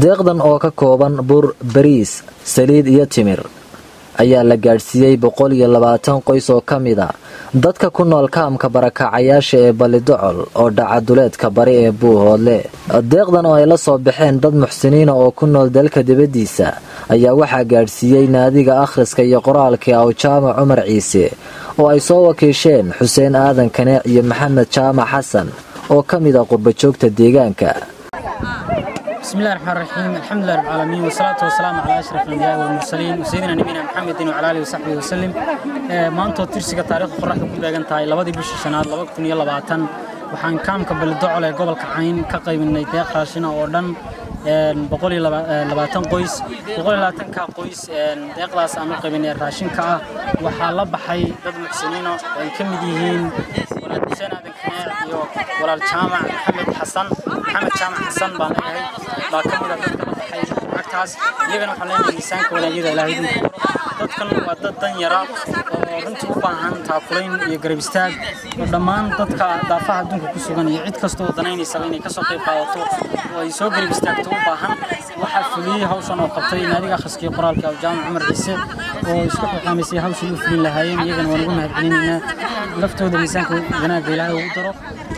deeqdan oo ka kooban bur bariis saliid iyo timir ayaa la gaadhsiiyey boqol iyo labaatan qoys oo ka mid a dadka ku nool kaamka barakacayaasha ee balidocol oo dhaca duleedka bari ee buuhoodle deeqdan oo ay la soo baxeen dad muxsiniina oo ku nool dalka dibaddiisa ayaa waxaa gaadhsiiyey naadiga akhriska iyo qoraalkii awjaamac cumar ciise oo ay soo wakiisheen xuseen aadan kaneec iyo maxamed jaamac xasan oo ka mid a qurbajoogta deegaanka بسم الله الرحمن الرحيم الحمد لله رب العالمين والصلاة والسلام على أشرف الأنبياء والمرسلين وسيدنا نبينا محمد وعلى آله وصحبه وسلم maanta tirsiga taariikhda qoraxda ku beegan tahay labadii bishii shanaad laba kun iyo labaatan waxaan kaamka balidocol ee gobolka cayn ka qaybinay deeq raashina oo dhan boqol iyo labaatan qoys boqol iyo labaatanka qoys deeqdaas aan u qaybinay raashinka ah waxaa la baxay dad muxsiniino oo ay ka mid yihiin walaal dadkan waa dad dan yara oo runtii u baahan taakulayn iyo garab istaag oo dhammaan dadka daafaha adduunka ku sugan iyo cid kasta oo danaynaysaba inay kasoo qayb qaadato oo ay soo garab istaagto u baahan waxaa fuliyey hawshan oo qabtay naadiga akhriska iyo qoraalka awjaamac cumar ciise oo isku xukaamaysay hawshan u fulin lahaayeen iyagana waan ugu mahadcelinaynaa laftooda miisaanka wanaagga ilaahay ugu daro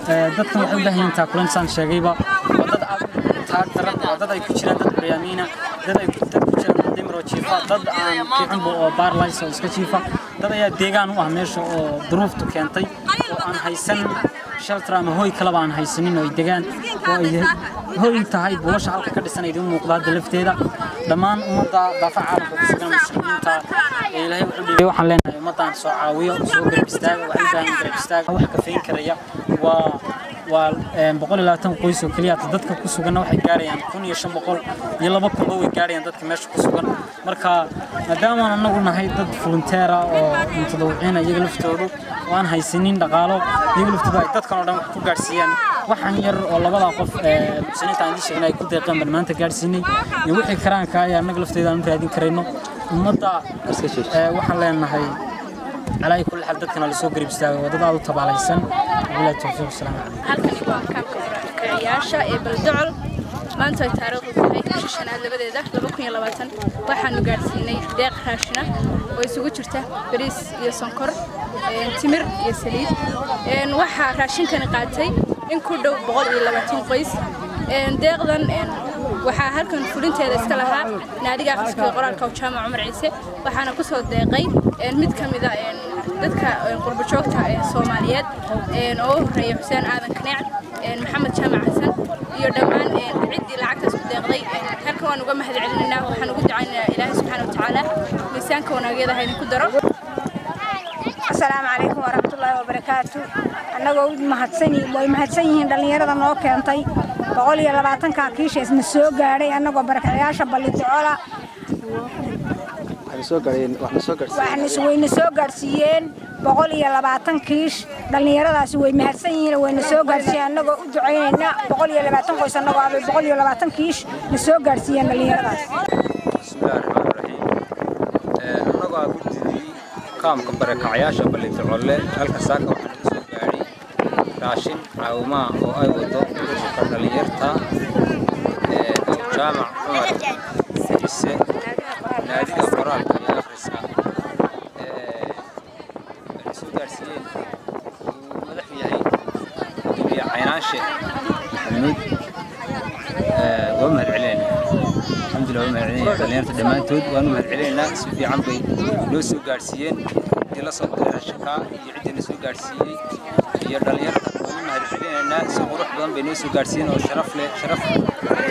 dadkan waxay u baahan yihiin taakulayn saan sheegayba waa dad taag daran waa dad ay ku jiraan dad curyaamiina dad ay dad ku jiraan dimro jiifa dad aan kicinba oo baarlays oo iska jiifa dad ayaa deegaan u ah meesha oo duruuftu keentay oo aan haysan shelter ama hooy kaleba aan haysanin oo ay degaan oo ay hooy tahay buulasha halka ka dhisan idiin muuqda hadda lafteeda dhammaan ummadda daafaca caalamka ku sugan muslimiinta ilaahay wuxuu dhigay waxaan leenahay ummaddaan soo caawiyo soo garab istaaga waxay u baahan garab istaaga wax ka fayn karaya waa waa boqol iyo labaatan qoys oo keliya. Dadka ku suganna waxay gaarayaan iyo laba kunba way gaarayaan dadka meesha ku sugan. Marka maadaamaan annagu nahay dad volunteera oo mutadawiciina iyaga laftoodu oo aan haysanin dhaqaalo iyaga laftoodu ay dadkan oo dhan ku gaadhsiiyaan waxaan yar oo labadaa qof muslimiinta aan idin sheegnay ay ku deeqeen baan maanta gaadhsiinay iyo wixii karaanka ayaa annaga lafteeda aan raadin karayno. Ummadda waxaan leenahay على أي كل حال دكتنا لسوق قريب استاغي وضع ضعو طبع ليسان وبلا التوفيق والسلام عليكم. هل كان يقوى كان كبير عياشا إبل إيه، دعل ما أنت تاريخ الفريق ششان هذا؟ بدأ ذاك. طيب، لبقوا يلا واحد وحن نقارسيني ديق راشنا ويسوق شرته بريس يسنكر إيه، تمر يسليد إيه، إن واحد راشن كان قاتي إن كل دو بغل إلا باتن قيس. إن ديق ذن. Waxaa halkan fulinteeda iska lahaa. Naadiga akhriska qoraalka jaamac cumar ciise. Waxaana ku soo deeqay mid ka mid a dadka qurbajoogta soomaaliyeed oo horreeya xuseen aadan kaneec maxamed jaamac xasan iyo dhammaan ciddii lacagtaas ku deeqday. Halkan waan uga mahad celinaynaa waxaan ugu ducaynaynaa ilaahay subxaana watacaala miisaanka wanaagyada ha idinku daro. Asalaamu calaykum waraxmatullaahi wabarakaatu annagoo way mahadsan yihiin dhallinyarada noo keentay. Boqol iyo labaatanka kiishaas na soo gaadhay annagoo barakacayaasha ballidocola wayna soo gaadhsiiyeen. Boqol iyo labaatan kiish dhallinyaradaasi way mahadsan yihiin wayna soo gaadhsiiyeen annagoo u ducaynayna boqol iyo labaatan qoys annagoo abay boqol iyo labaatan kiish na soo gaadhsiiyeen dhallinyaradaas. Bismillahi raxmaan raxiim annagoo aa barakacayaasha ballidocolle halka saaka waxaa naga soo gaadhay raashin caawimaa oo ay wado ururka dhallinyarta jaamac cumar ciise naadiga qoraalka iyo akhriska waxay soo gaarsiiyeen uu madax yahay gudoomiye caynaanshe maxamuud mahad celinaya dhallinyarta dhammaantood waanu mahad celinaynaa si fiican bay noo soo gaarsiiyeen ciddii la soo diray raashinkaa iyo ciddii na soo gaarsiiyey iyo dhallinyarta waanu mahad celinaynaa si qurux badan bay noo soo gaarsiiyeen oo sharaf leh sharaf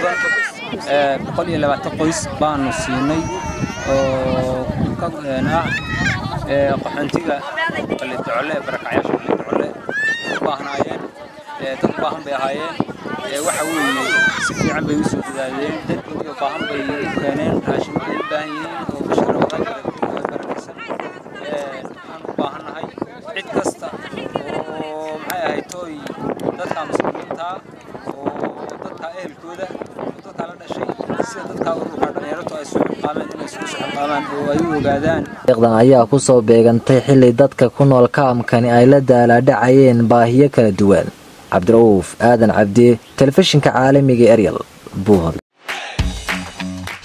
badan boqol iyo labaatan qoys baanu siinay oo ah qaxoontiga ballidocolle barakacyaasha ballidocolle u baahnaayeen dad u baahan bay ahaayeen. Waxa weeye si fiican bay u dadaadeen dadkoodii oo baahan bay u keeneen raashin ay u baahan yihiin oo bashara wada waxaan u baahannahay cid kasta oo maxay ahayd tooy dadka muslimiinta oo dadka ehelkooda dadka la dhashay sida dadka ururka dhalinyaradu ay soo qaameen inay soo qaamaan oo ay u ogaadaan. Deeqdan ayaa ku soo beegantay xilli dadka ku nool kaamkani ay la daalaadhacayeen baahiyo kala duwan cabdira'uuf aadan cabdi telefishinka caalamiga eryal buuhod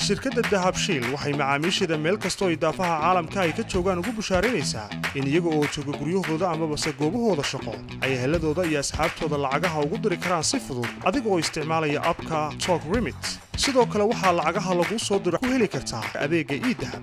shirkadda dahabshiil waxay macaamiisheeda meel kastoo idaafaha caalamka ay ka joogaan ugu bushaaraynaysaa in iyaga oo jooga guryahooda amabase goobahooda shaqo ay heladooda iyo asxaabtooda lacagaha ugu diri karaan si fudud adiga oo isticmaalaya abka tok remit sidoo kale waxaa lacagaha laguu soo diro ku heli kartaa adeegga iidahab